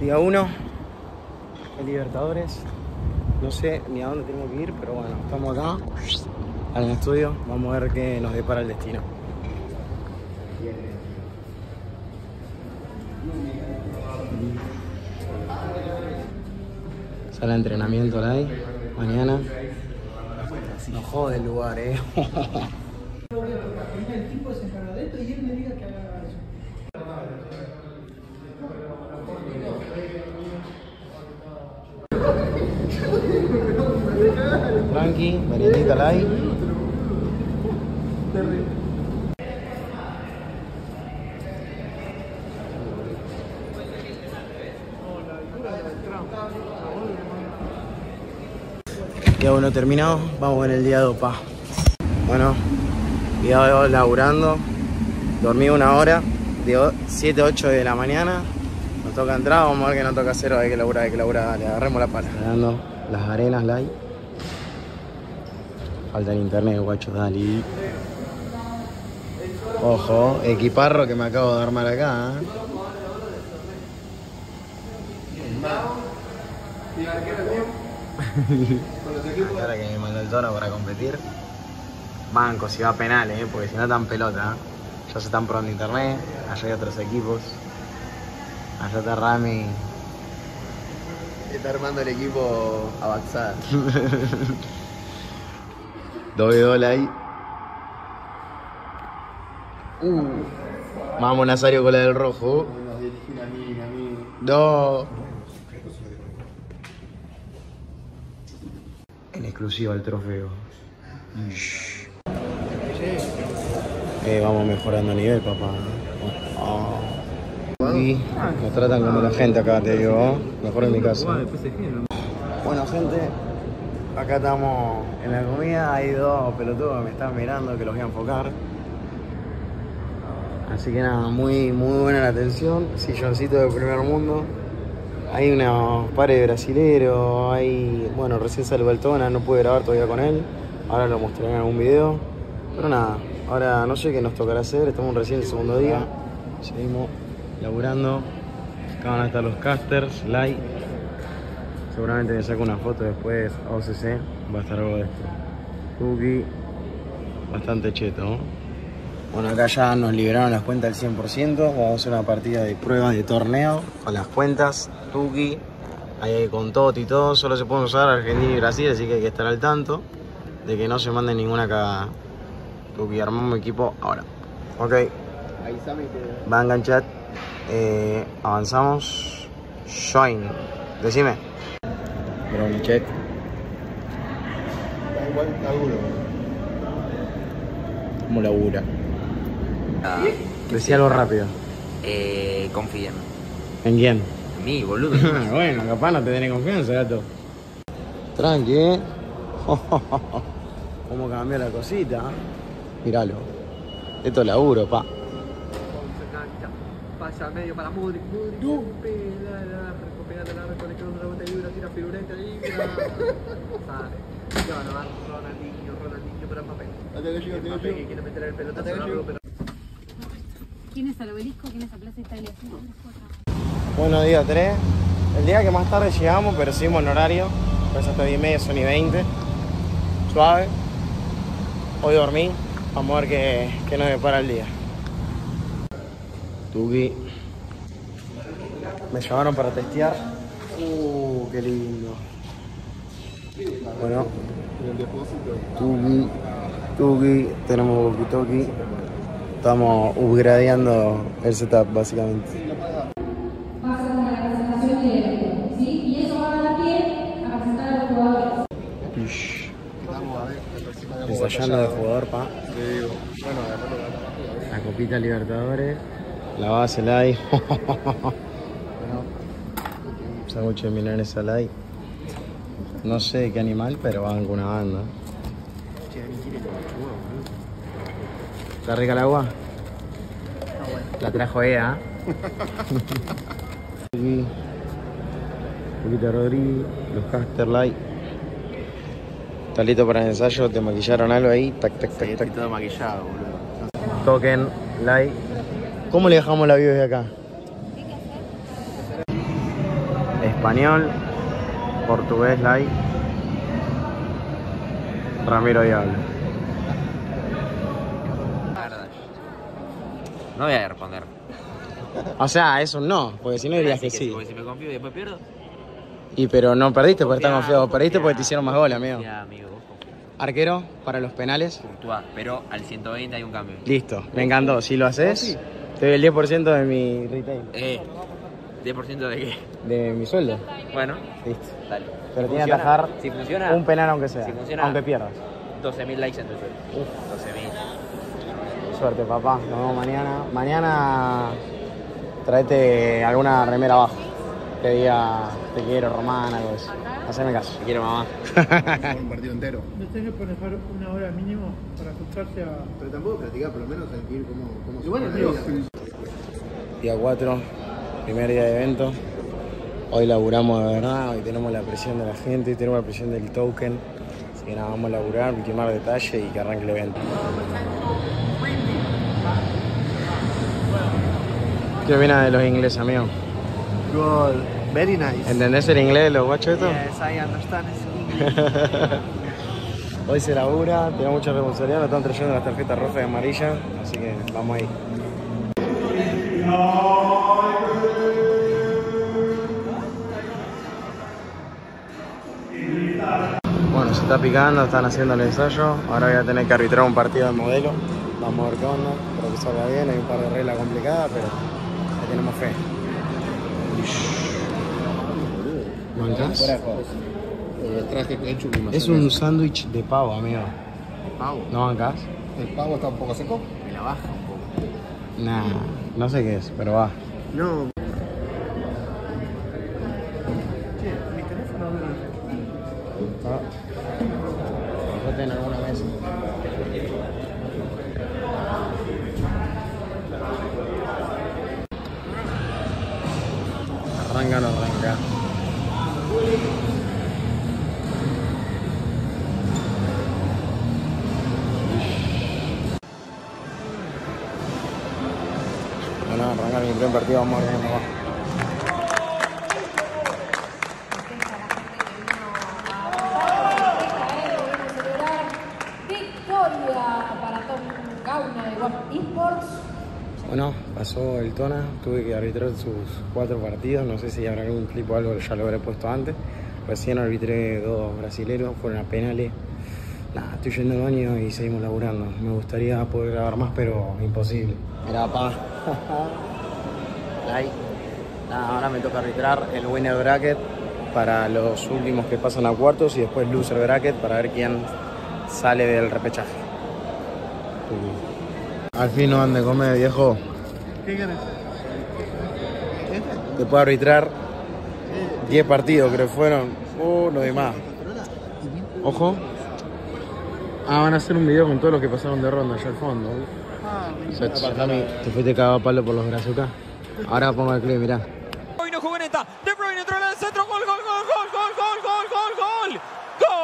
Día 1, el Libertadores. No sé ni a dónde tenemos que ir, pero bueno, estamos acá, el estudio. Vamos a ver qué nos depara el destino. Sala de entrenamiento la hay, mañana. No jode el lugar, eh. Meriendita la hay. Ya bueno, terminado. Vamos en el día 2, pa. Bueno, día 2 laburando. Dormí una hora, de 7, 8 de la mañana. Nos toca entrar, vamos a ver qué nos toca hacer. Hay que laburar, hay que laburar. Dale, agarremos la pala. Las arenas, hay. Falta el internet, guacho, dale. Ojo, equiparro que me acabo de armar acá. ¿eh? Ahora que me mandó el tono para competir. Banco, si va a penales, ¿eh? porque si no tan pelota. ¿eh? Ya se están probando internet, allá hay otros equipos. Allá está Rami. Está armando el equipo avanzado. Doble doble ahí. Uh. Vamos Nazario con la del rojo. No. En exclusiva el trofeo. Eh, vamos mejorando nivel, papá. Ah. Y nos tratan como la gente acá, te digo. Mejor en mi casa. Bueno, gente, acá estamos en la comida. Hay dos pelotudos que me están mirando que los voy a enfocar. Así que nada, muy, muy buena la atención. Silloncito de primer mundo. Hay unos pares de brasileros. Hay, bueno, recién salió Baltona, no pude grabar todavía con él. Ahora lo mostraré en algún video. Pero nada, ahora no sé qué nos tocará hacer. Estamos recién el segundo día. Seguimos laburando. Acá van a estar los casters, light. Seguramente me saco una foto después a OCC. Va a estar algo de esto. Cookie. Bastante cheto, ¿no? Bueno, acá ya nos liberaron las cuentas al 100%. Vamos a hacer una partida de prueba de torneo con las cuentas. Tuki, ahí con Toti y todo. Solo se pueden usar Argentina y Brasil, así que hay que estar al tanto de que no se mande ninguna cagada. Tuki, armamos equipo ahora. Ok, va a enganchar. Eh, avanzamos. Join. Decime. Brownie check. Da igual, está duro. ¿Cómo labura? Decía algo rápido. Eh, confía ¿En quién? en mí, boludo. bueno, capaz no te tenés confianza, gato. Tranqui, ¿eh? ¿Cómo cambió la cosita? Míralo. Esto es laburo, pa. Pasa medio para Mudrik, No. Recupera la la la botella y una tira figurante ahí, mira. Sale. A dar Ronaldinho, Ronaldinho para Mbappé. Hasta que llego, hasta que Mbappé que quiere meter el que largo, llego. pero ¿Quién es al obelisco? ¿Quién es a Plaza Italia? Bueno, día 3. El día que más tarde llegamos, pero seguimos en horario. Pues hasta 10 y media son y 20. Suave. Hoy dormí. Vamos a ver qué, qué nos depara el día. Tuki. Me llamaron para testear. Uh, qué lindo. Bueno. Tuki. Tuki. Tenemos walkie-talkie. Estamos upgradeando el setup básicamente. Pasan a la presentación de elenco, ¿sí? Y eso va a dar pie a presentar a los jugadores. Ish. Estamos a ver. la próxima vez Ensayando de jugador, pa. La copita Libertadores. La base live. Sándwich de milanesa live. No sé de qué animal, pero van con una banda. ¿Está rica el agua? La trajo ella. Aquí. Poquito Rodríguez, los Caster Light. ¿Estás listo para el ensayo? ¿Te maquillaron algo ahí? Tac, tac, tac, tac. todo maquillado, boludo. Token, like. ¿Cómo le dejamos la bio de acá? Español, portugués, like, Ramiro Diablo. No voy a responder. O sea, es un no, porque si no dirías que sí. Porque si me confío y después pierdo. Y pero no perdiste porque estás confiado, perdiste porque te hicieron más goles, amigo. Confía, amigo. Arquero para los penales. Courtois, pero al 120 hay un cambio. Listo, me encantó. Si lo haces, te doy el 10% de mi retail, Eh, 10% de qué. De mi sueldo. Bueno, Listo. dale. Pero Si tiene que atajar Si funciona, un penal aunque sea, Si funciona- aunque pierdas. 12.000 likes en tu sueldo. 12.000. Suerte, papá. Nos vemos mañana. Mañana traete alguna remera abajo. Que diga te quiero, Román, algo eso. Haceme caso. Te quiero, mamá. Un partido entero. ¿No tenés que dejar una hora mínimo para ajustarse a...? Pero tampoco practicar, por lo menos sentir cómo, cómo se la vida. Día 4, primer día de evento. Hoy laburamos de verdad, hoy tenemos la presión de la gente, hoy tenemos la presión del token. Así que nada, vamos a laburar, ultimar detalle y que arranque el evento. ¿Qué opinas de los ingleses, amigo? Good. Very nice. ¿Entendés el inglés de los guachos estos? Yes, I understand English. Hoy se labura, tenemos mucha responsabilidad, nos están trayendo las tarjetas rojas y amarillas, así que vamos ahí. Bueno, se está picando, están haciendo el ensayo. Ahora voy a tener que arbitrar un partido de modelo. Vamos a ver qué onda, espero que salga bien. Hay un par de reglas complicadas, pero le tenemos fe. ¿Bancás? Eh, traje Es un sándwich de pavo, amigo. pavo. ¿No bancás? El pavo está un poco seco. Me la baja un poco. Nah, no sé qué es, pero va. No. Fíjate en alguna mesa. Arranca, no arranca. Bueno, arranca mi primer partido, vamos a ver cómo va. Victoria para Tom Gauna de One Esports. Bueno, pasó el Tona, tuve que arbitrar sus cuatro partidos, no sé si habrá algún clip o algo, ya lo habré puesto antes. Recién arbitré dos brasileros, fueron a penales. Nada, estoy yendo al baño y seguimos laburando. Me gustaría poder grabar más, pero imposible. Mirá, pa. Ahí. Nada, ahora me toca arbitrar el winner bracket para los últimos que pasan a cuartos y después loser bracket para ver quién sale del repechaje. Al fin no han de comer, viejo. ¿Qué querés? Te puedo arbitrar 10 partidos, creo que fueron. Uno y más. Ojo. Ah, van a hacer un video con todos los que pasaron de ronda allá al fondo. Ah, te fuiste cagado a palo por los brazucas. Ahora pongo el clip, mirá. Hoy no Juveneta. De Bruyne entró en el centro. Gol, gol, gol, gol, gol, gol. Gol. Gol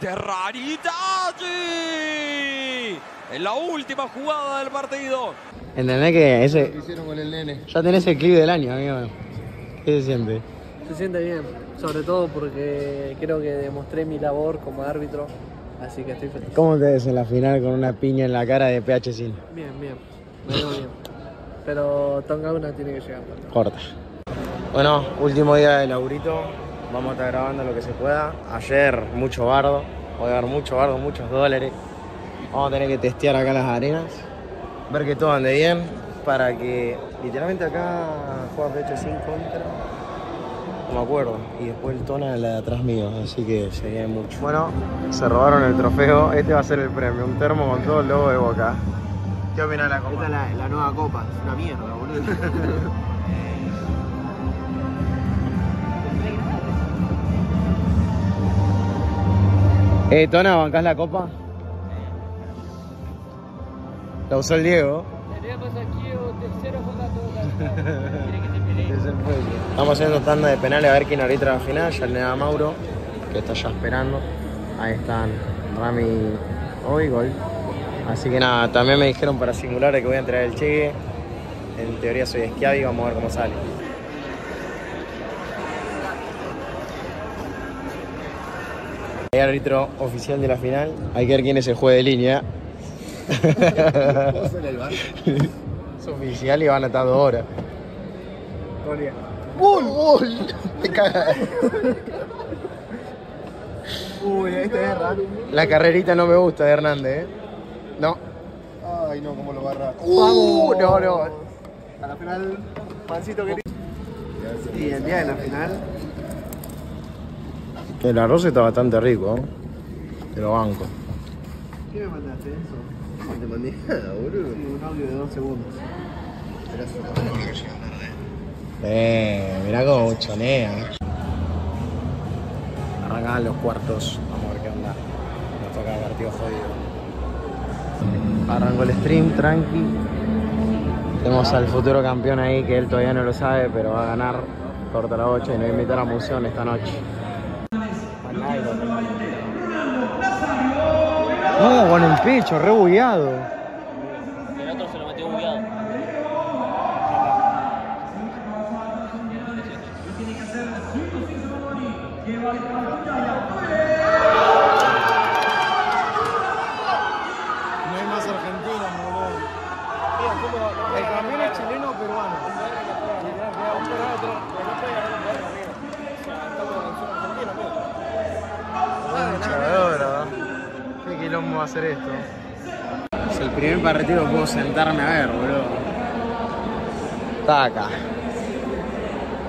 de Raritati. En la última jugada del partido. ¿Entendés que ese. ¿Qué hicieron con el nene? Ya tenés el clip del año, amigo. ¿Qué se siente? Se siente bien, sobre todo porque creo que demostré mi labor como árbitro, así que estoy feliz. ¿Cómo te ves en la final con una piña en la cara de PH sin? Bien, bien, me veo bien. Pero Tongauna tiene que llegar. Corta. Bueno, último día de laburito. Vamos a estar grabando lo que se pueda. Ayer mucho bardo. Voy a haber mucho bardo, muchos dólares. Vamos a tener que testear acá las arenas. Ver que todo ande bien. Para que literalmente acá juega pecho sin contra. No me acuerdo. Y después el Tona la de atrás mío. Así que se viene mucho. Bueno, se robaron el trofeo. Este va a ser el premio. Un termo con todo el logo de boca. ¿Qué opina de la copa? Esta es la, la nueva copa, es una mierda, boludo. Eh, Tona, ¿bancás la copa? La usó el Diego. Estamos haciendo tanda de penales a ver quién arbitra la final. Ya le da a Mauro, que está ya esperando. Ahí están. Rami hoy gol. Así que nada, también me dijeron para simular que voy a entregar el cheque. En teoría soy esquiavi, vamos a ver cómo sale. El árbitro oficial de la final. Hay que ver quién es el juez de línea. ¿Puedo ser el bar? Es oficial y van a estar dos horas. ¡Gol! ¡Gol! Te cagas. Uy, este es raro. La carrerita no me gusta de Hernández, ¿eh? No. Ay, no, cómo lo barra. ¡Uh! No, no. A la final, Pancito querido. Y el día de la final, El arroz está bastante rico, ¿eh? Te lo banco. ¿qué me mandaste eso? No te mandé nada, boludo. Sí, un audio de dos segundos. Eh, mirá cómo chonea. Arrancan los cuartos. Vamos a ver qué onda. Nos toca el partido jodido. Arrancó el stream, tranqui. Tenemos al futuro campeón ahí que él todavía no lo sabe, pero va a ganar. Corta la 8 y nos va a invitar a Museón esta noche. No, con el pecho, re bugueado. El otro se lo metió bugueado hay más argentinos, boludo. El campeón es chileno o peruano. Luchadora. Qué quilombo va a hacer esto. Es el primer partido que puedo sentarme a ver, boludo. Taca.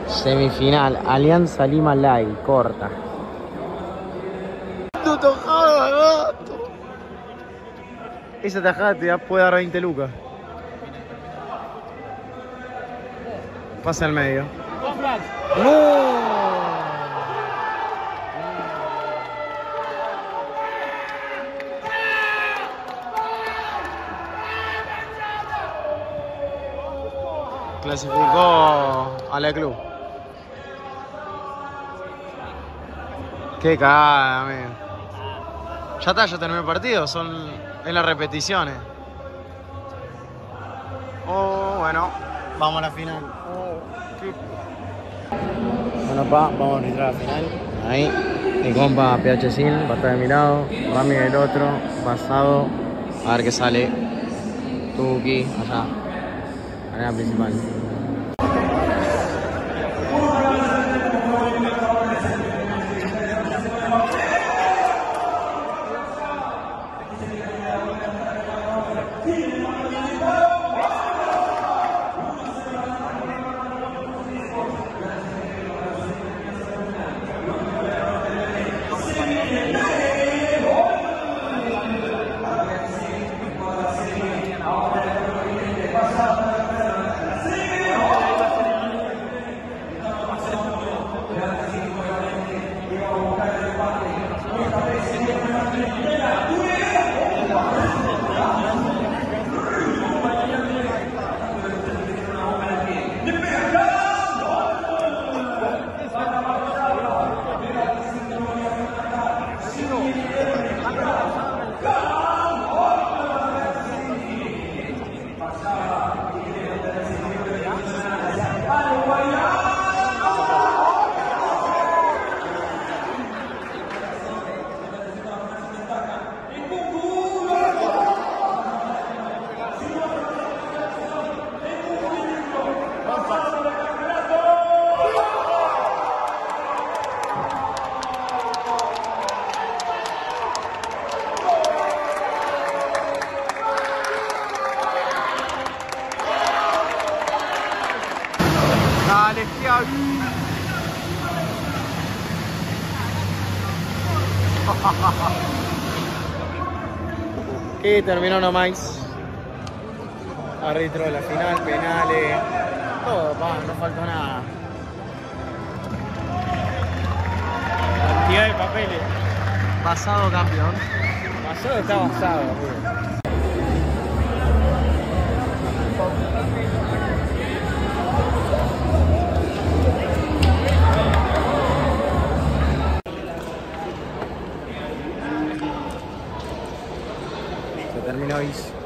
Semifinal, Alianza Lima Live, corta. Tu gato. Esa tajada te da- puede dar 20 lucas. Pasa al medio. ¡No! Clasificó a la club. Qué cagada, amigo. Ya está, ya terminó el partido, son en las repeticiones. Oh, bueno, vamos a la final. Bueno, pa, vamos a arbitrar la final. Ahí, mi compa PH Sin va a estar de mi lado, Rami del otro, pasado. A ver qué sale. Tuki, allá. Arena principal. Y terminó nomás. Árbitro de la final, penales. Todo, pa, no faltó nada. Cantidad de papeles. Pasado campeón. Pasado está basado, boludo. terminó ahí.